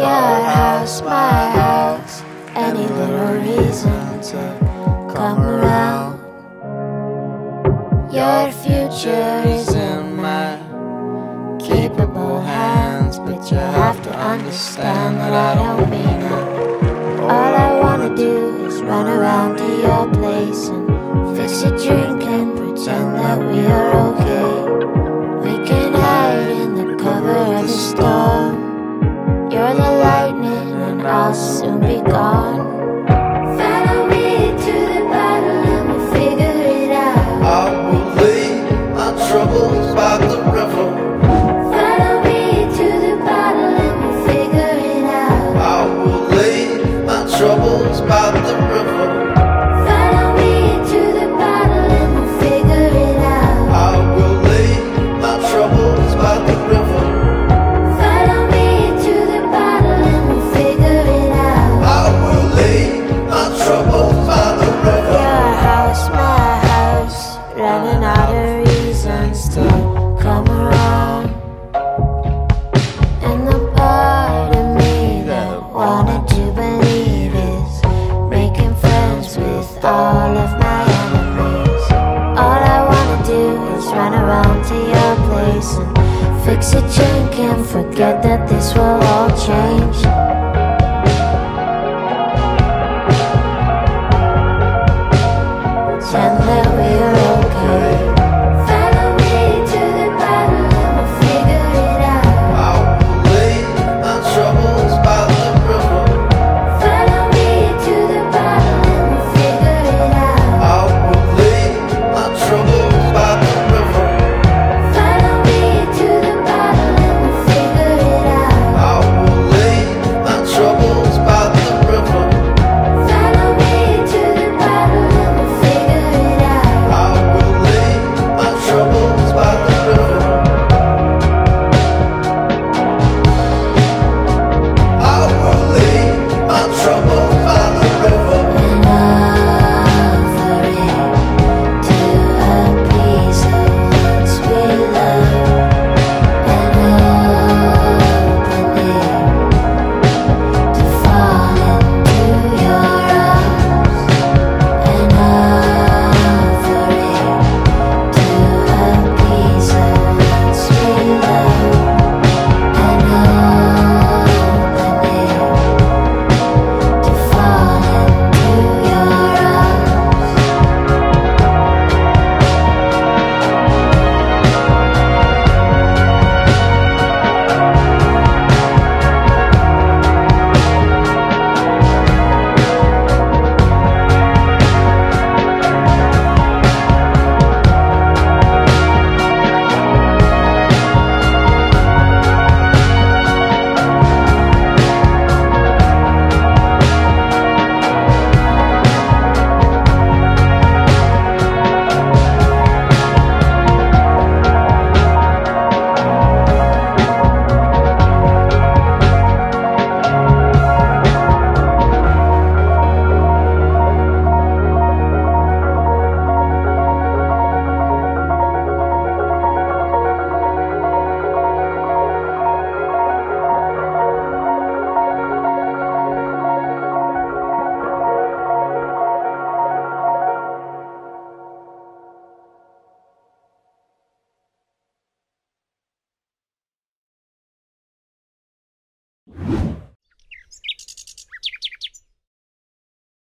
lost my house. Any little reason to come around. Your future is in my capable hands, but you have to understand that I don't mean it. All I wanna do is run around to your place and fix a drink and pretend that we are okay. I'll soon be gone. Follow me to the bottle and we'll figure it out. I will leave my troubles by the river. Follow me to the bottle and we'll figure it out. I will leave my troubles by the Fix a chain, can't forget that this will all change.